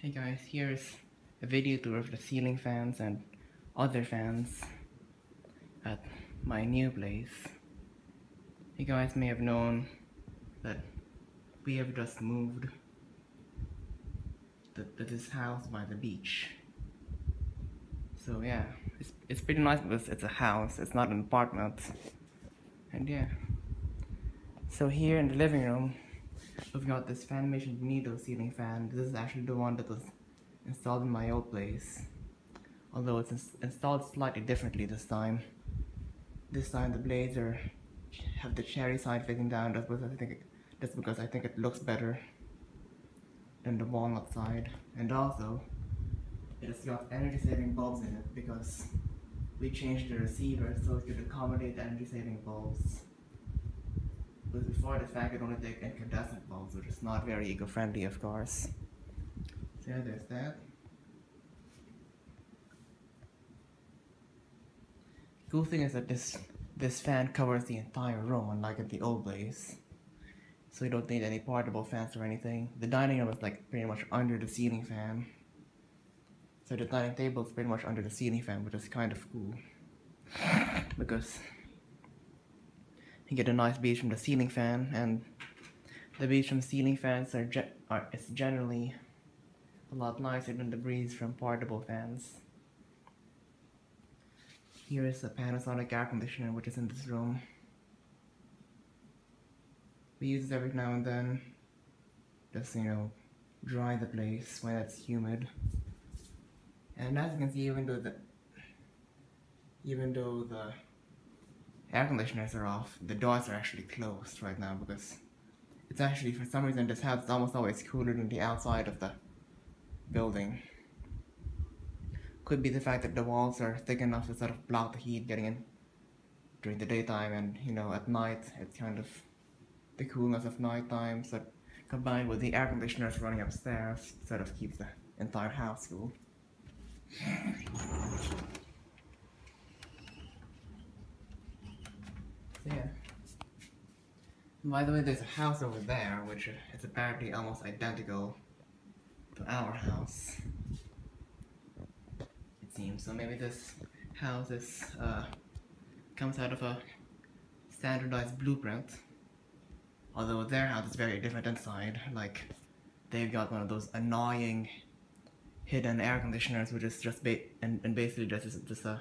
Hey guys, here's a video tour of the ceiling fans and other fans at my new place. You guys may have known that we have just moved to, to this house by the beach. So yeah, it's, it's pretty nice because it's a house, it's not an apartment. And yeah. So here in the living room, we've got this Fanimation Bonito ceiling fan. This is actually the one that was installed in my old place. Although it's ins installed slightly differently this time. This time the blades are have the cherry side facing down just because I think it, just because I think it looks better than the walnut side. And also it has got energy saving bulbs in it because we changed the receiver so it could accommodate the energy saving bulbs. But before the fact it only incandescent bulbs, which is not very eco-friendly of course. So yeah, there's that. Cool thing is that this this fan covers the entire room, unlike at the old place. So you don't need any portable fans or anything. The dining room is like pretty much under the ceiling fan. So the dining table is pretty much under the ceiling fan, which is kind of cool. Because you get a nice breeze from the ceiling fan, and the breeze from ceiling fans are, ge are it's generally a lot nicer than the breeze from portable fans. Here is a Panasonic air conditioner which is in this room. We use it every now and then, just you know, dry the place when it's humid. And as you can see, even though the even though the air conditioners are off, the doors are actually closed right now because it's actually for some reason this house is almost always cooler than the outside of the building. Could be the fact that the walls are thick enough to sort of block the heat getting in during the daytime and you know at night it's kind of the coolness of nighttime so combined with the air conditioners running upstairs sort of keeps the entire house cool. Yeah. By the way, there's a house over there which is apparently almost identical to our house. It seems. So maybe this house is uh, comes out of a standardized blueprint. Although their house is very different inside. Like they've got one of those annoying hidden air conditioners, which is just ba and, and basically just just a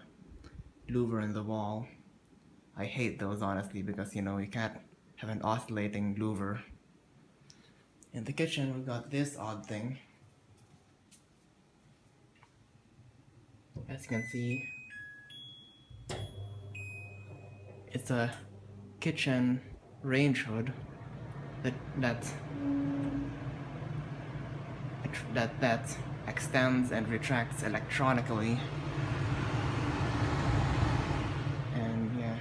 louver in the wall. I hate those honestly because you know you can't have an oscillating louver. In the kitchen we got this odd thing. As you can see, it's a kitchen range hood that that that that extends and retracts electronically. And yeah.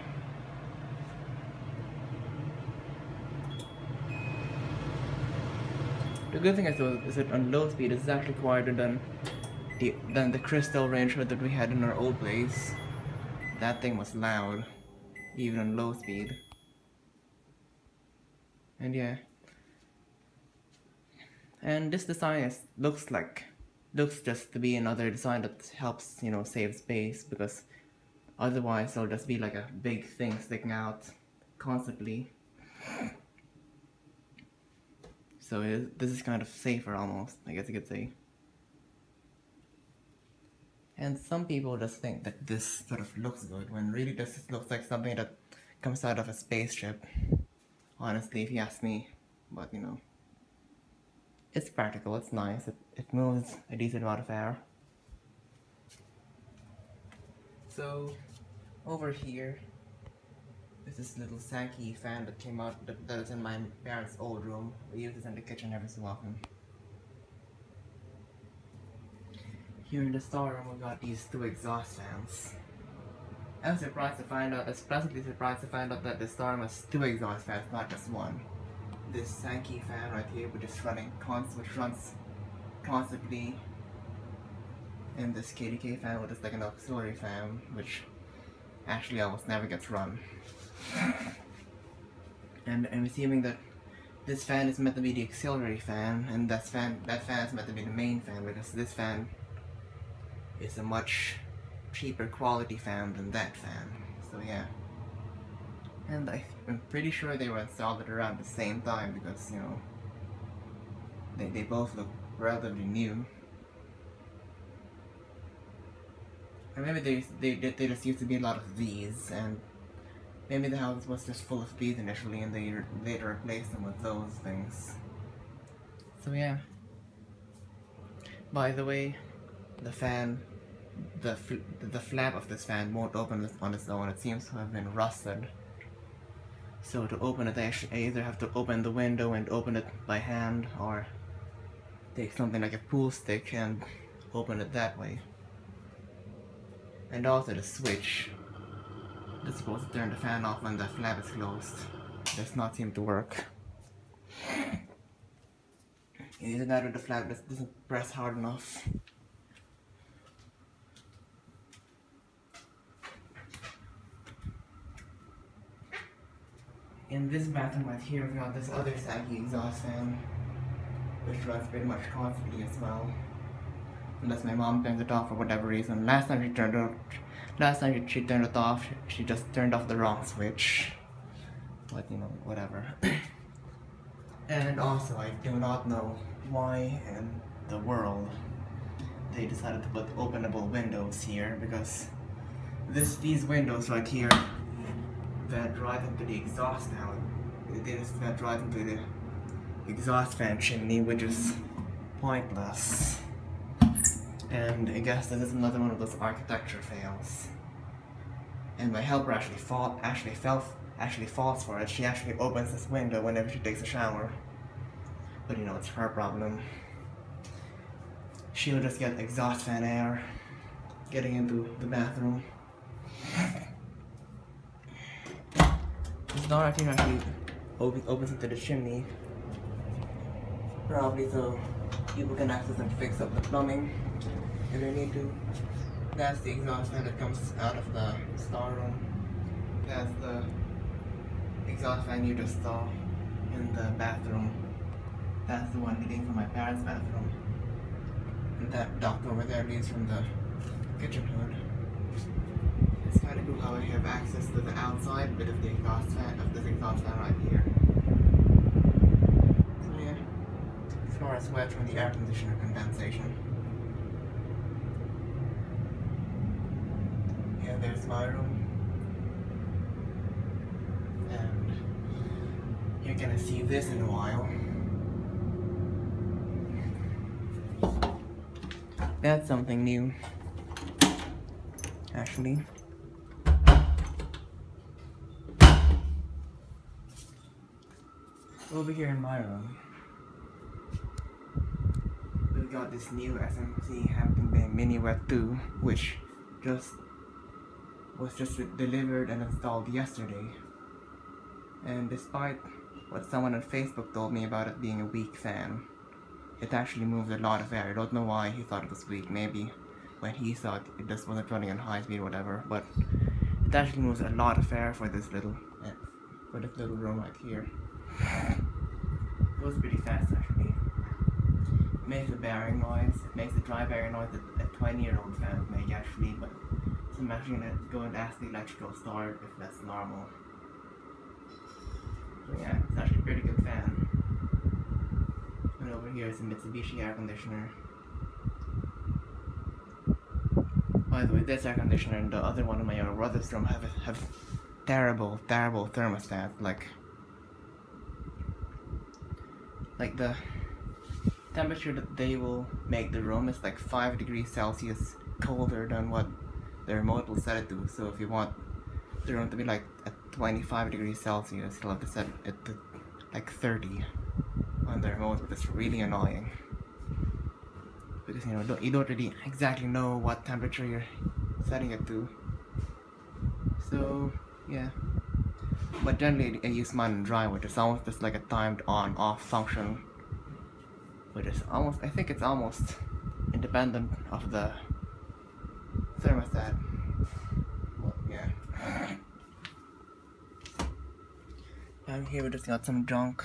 The good thing is though is that on low speed it's actually quieter than the than the crystal range hood that we had in our old place. That thing was loud, even on low speed. And yeah. And this design is, looks like looks just to be another design that helps, you know, save space because otherwise it'll just be like a big thing sticking out constantly. So this is kind of safer almost, I guess you could say. And some people just think that this sort of looks good when really this looks like something that comes out of a spaceship. Honestly, if you ask me. But you know it's practical, it's nice, it, it moves a decent amount of air. So, over here, this is little Sankey fan that came out, that, is in my parents' old room. We use this in the kitchen every so often. Here in the storeroom we got these two exhaust fans. I'm surprised to find out, I was pleasantly surprised to find out that the storeroom has two exhaust fans, not just one this Sankey fan right here which is running const which runs constantly and this KDK fan which is like an auxiliary fan which actually almost never gets run and I'm assuming that this fan is meant to be the auxiliary fan, and that fan that fan is meant to be the main fan because this fan is a much cheaper quality fan than that fan. So yeah. And I, I'm pretty sure they were installed at around the same time because, you know, they, they both look relatively new. Or maybe they, they, they just used to be a lot of these, and maybe the house was just full of bees initially, and they later replaced them with those things. So yeah. By the way, the fan, the fl the flap of this fan won't open on its own. It seems to have been rusted. So to open it, I actually either have to open the window and open it by hand, or take something like a pool stick and open it that way. And also the switch that's supposed to turn the fan off when the flap is closed does not seem to work. Either that or the flap doesn't press hard enough. In this bathroom right here, we got this other Sankey exhaust fan, which runs pretty much constantly as well unless my mom turns it off for whatever reason. Last time she turned it, last time she turned it off, she just turned off the wrong switch. But you know, whatever. and also, I do not know why in the world they decided to put openable windows here because this these windows right here vent right into the exhaust now. They just vent right into the exhaust fan chimney, which is pointless. And I guess this is another one of those architecture fails. And my helper actually fought, actually fell, actually falls for it. She actually opens this window whenever she takes a shower. But you know, it's her problem. She'll just get exhaust fan air getting into the bathroom. This door actually actually opens into the chimney. Probably so people can access and fix up the plumbing they need to. That's the exhaust fan that comes out of the storeroom. That's the exhaust fan you just saw in the bathroom. That's the one leading from my parents' bathroom. And that duct over there leads from the kitchen hood. It's kind of cool how I have access to the outside bit of the exhaust fan of this exhaust fan right here. So yeah, as far as wet from the air conditioner condensation. Yeah, there's my room. And you're gonna see this in a while. That's something new. Actually. Over here in my room, we've got this new SMC Hampton Bay Minuet 2, which just was just delivered and installed yesterday. And despite what someone on Facebook told me about it being a weak fan, it actually moved a lot of air. I don't know why he thought it was weak. Maybe when he thought it just wasn't running on high speed or whatever. But it actually moves a lot of air for this little eh, for this little room right here. It was pretty fast makes a bearing noise. It makes a dry bearing noise that a 20 year old fan would make actually, but so I'm actually gonna go and ask the electrical store if that's normal. So yeah, it's actually a pretty good fan. And over here is a Mitsubishi air conditioner. By the way, this air conditioner and the other one in my younger brother's room have have terrible, terrible thermostat. Like, like the temperature that they will make the room is like five degrees Celsius colder than what the remote will set it to. So if you want the room to be like at 25 degrees Celsius, you'll have to set it to like 30 on the remote, which is really annoying. Because you know you don't really exactly know what temperature you're setting it to. So yeah. But generally I use mine in dry, which is almost just like a timed on-off function. Which is almost I think it's almost independent of the thermostat. Well, yeah. Down here we just got some junk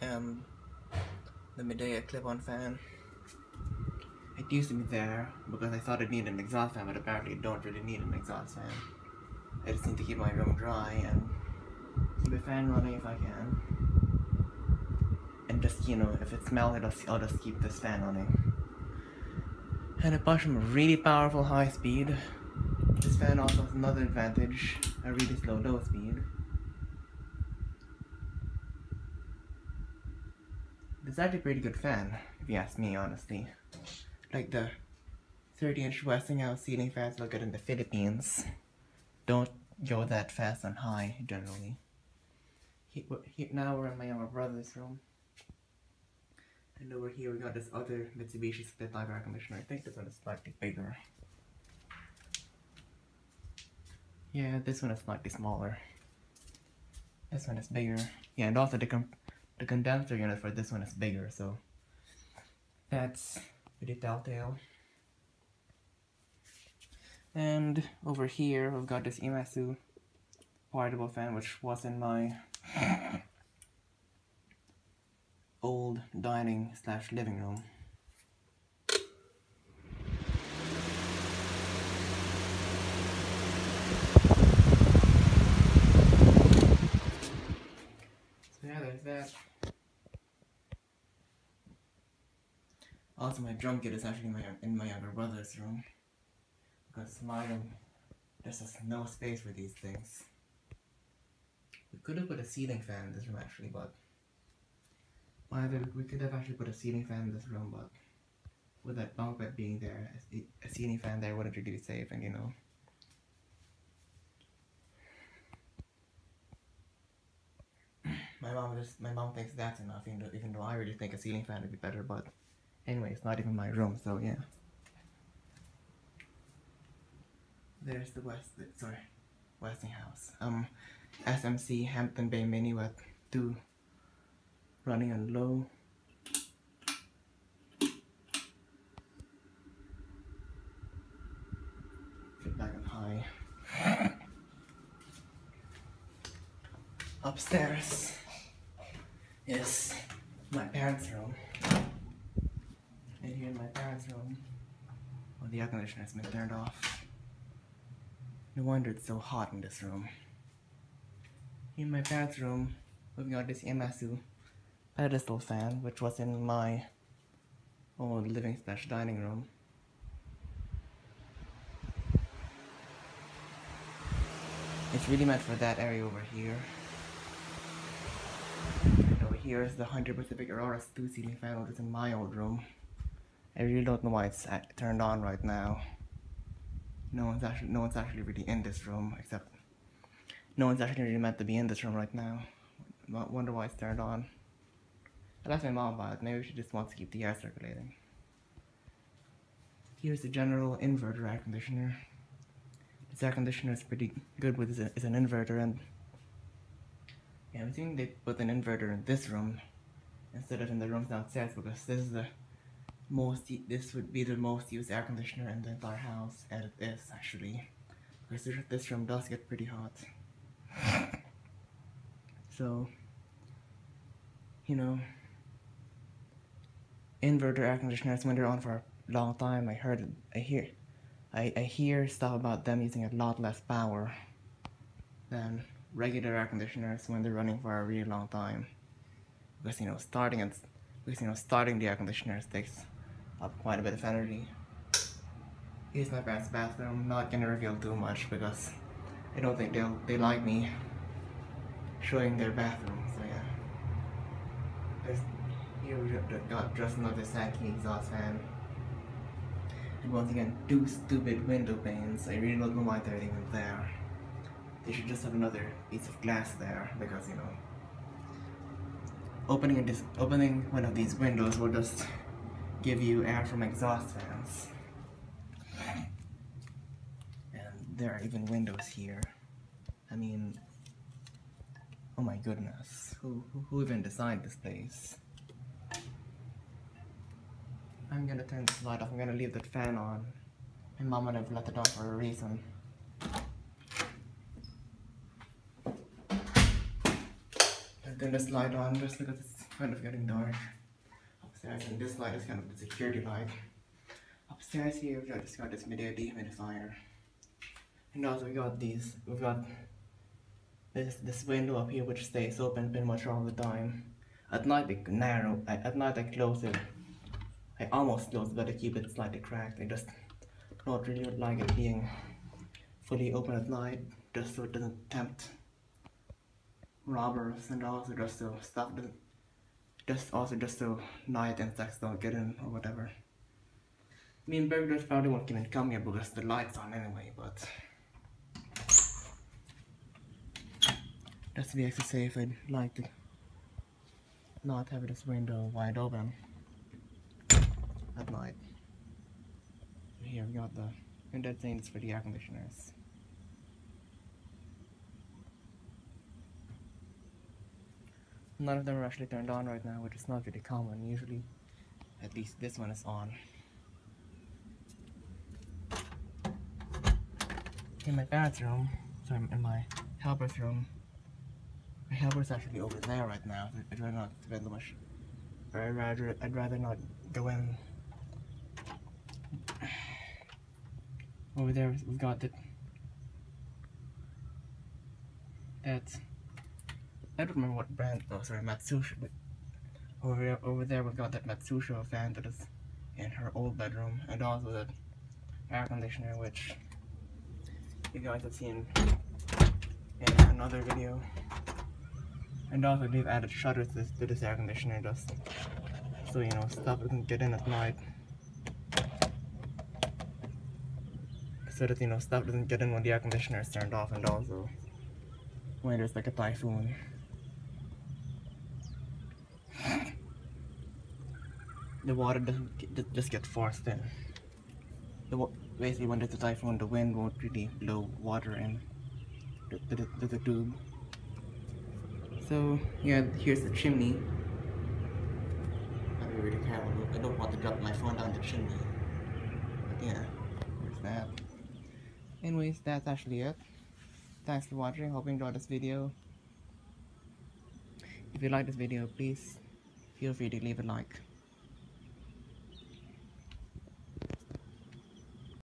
um, the Midea clip-on fan. It used to be there because I thought it needed an exhaust fan, but apparently it don't really need an exhaust fan. I just need to keep my room dry and keep a fan running if I can. And just, you know, if it smells, I'll just, I'll just keep this fan running. And apart from really powerful high speed, this fan also has another advantage, a really slow low speed. It's actually a pretty good fan, if you ask me honestly. Like the 30 inch Westinghouse ceiling fans look good in the Philippines. Don't go that fast and high, generally. He, he, now we're in my younger brother's room. And over here we got this other Mitsubishi split air conditioner. I think this one is slightly bigger. Yeah, this one is slightly smaller. This one is bigger. Yeah, and also the the condenser unit for this one is bigger, so that's pretty telltale. And over here, we've got this Imasu portable fan, which was in my old dining slash living room. So yeah, there's that. Also, my drum kit is actually in my, in my younger brother's room. Because my room, there's just no space for these things. We could have put a ceiling fan in this room actually, but either we could have actually put a ceiling fan in this room, but with that bunk bed being there, a ceiling fan there wouldn't really be safe, and you know. My mom just my mom thinks that's enough, even though, even though I really think a ceiling fan would be better, but anyway, it's not even my room, so yeah. There's the West, sorry, Westinghouse. Um, SMC Hampton Bay Minuet two running on low. Feedback on high. Upstairs is my parents' room. And here in my parents' room, well, the air conditioner has been turned off. No wonder it's so hot in this room. In my parents' room, we've this Imasu pedestal fan, which was in my old living slash dining room. It's really meant for that area over here. And over here is the Hunter Pacific Aurora 2 ceiling fan, which is in my old room. I really don't know why it's turned on right now. No one's actually no one's actually really in this room except no one's actually really meant to be in this room right now. Wonder why it's turned on. I asked my mom about. Maybe she just wants to keep the air circulating. Here's the general inverter air conditioner. This air conditioner is pretty good with it's an inverter and yeah, I'm thinking they put an inverter in this room instead of in the rooms downstairs because this is the most this would be the most used air conditioner in the entire house and it is actually because this room does get pretty hot so you know inverter air conditioners when they're on for a long time I heard I hear I, I hear stuff about them using a lot less power than regular air conditioners when they're running for a really long time because you know starting and because you know starting the air conditioners takes up quite a bit of energy. Here's my parents' bathroom. I'm Not gonna reveal too much because I don't think they'll they like me showing their bathroom. We got just another Sankey exhaust fan. And once again, two stupid window panes. I really don't know why they're even there. They should just have another piece of glass there because you know opening this opening one of these windows will just give you air from exhaust fans. And there are even windows here. I mean, oh my goodness, who, who, who even designed this place? I'm gonna turn this light off, I'm gonna leave that fan on. My mom would have left it on for a reason. I'll turn this light on just because it's kind of getting dark upstairs, and this light is kind of the security light. Upstairs here, we just got this Midea dehumidifier, and also we got these. We've got this this window up here which stays open pretty much all the time. At night they narrow. At night I close it. I almost close it, but I keep it slightly cracked. I just not really like it being fully open at night, just so it doesn't tempt robbers and also just so stuff doesn't just also just so night insects don't get in or whatever. I mean burglars probably won't even come here because the lights on anyway, but just to be extra safe I'd like to not have this window wide open at night. Here we got the and that thing is for the air conditioners. None of them are actually turned on right now, which is not really common. Usually, at least this one is on. In my bathroom, so in my helper's room. My helper's actually over there right now. I'd rather not spend much. I'd rather I'd rather not go in. Over there we've got the that's I don't remember what brand. Oh, sorry, Matsushita. But over there, over there, we've got that Matsushita fan that is in her old bedroom, and also the air conditioner, which you guys have seen in another video. And also, they've added shutters to this, to this air conditioner just so you know stuff doesn't get in at night. So that you know stuff doesn't get in when the air conditioner is turned off, and also when there's like a typhoon. the water doesn't just get forced in. The, basically, when there's a typhoon, the wind won't really blow water in to, the, to the tube. So yeah, here's the chimney. Be really. I don't want to drop my phone down the chimney. But yeah, there's that. Anyways, that's actually it. Thanks for watching. Hope you enjoyed this video. If you like this video, please feel free to leave a like.